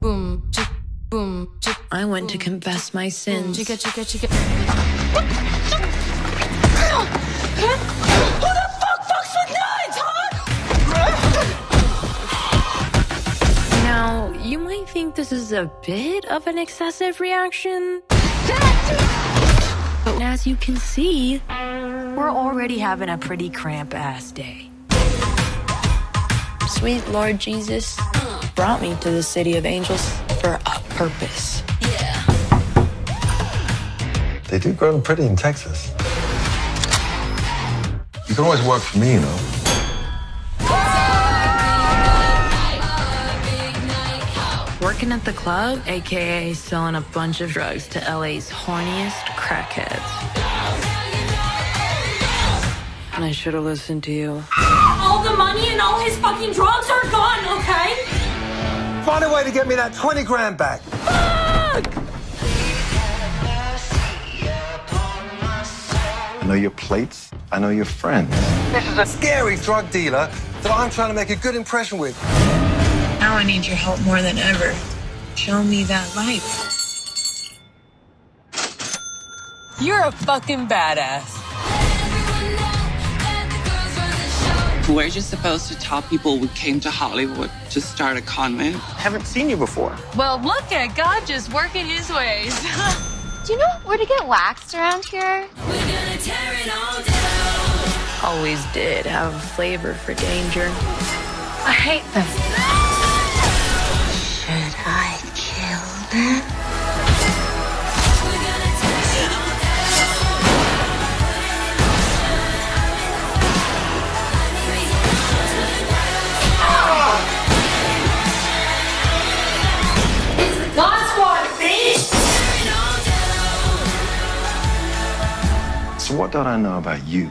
boom, chick, boom, chick. I went to confess my sins. Chicka, chicka, chicka. Who the fuck fucks with nuts, huh? Now, you might think this is a bit of an excessive reaction. But as you can see, we're already having a pretty cramp ass day. Sweet Lord Jesus brought me to the city of angels for a purpose. Yeah. They do grow pretty in Texas. You can always work for me, you know. Working at the club, aka selling a bunch of drugs to LA's horniest crackheads. And I should have listened to you. All the money and all his fucking drugs are gone, okay? Find a way to get me that 20 grand back. Fuck! I know your plates. I know your friends. This is a scary drug dealer that I'm trying to make a good impression with. Now I need your help more than ever. Show me that light. You're a fucking badass. We're just supposed to tell people we came to Hollywood to start a convent. Haven't seen you before. Well, look at God just working his ways. Do you know where to get waxed around here? Always did have a flavor for danger. I hate them. What don't I know about you?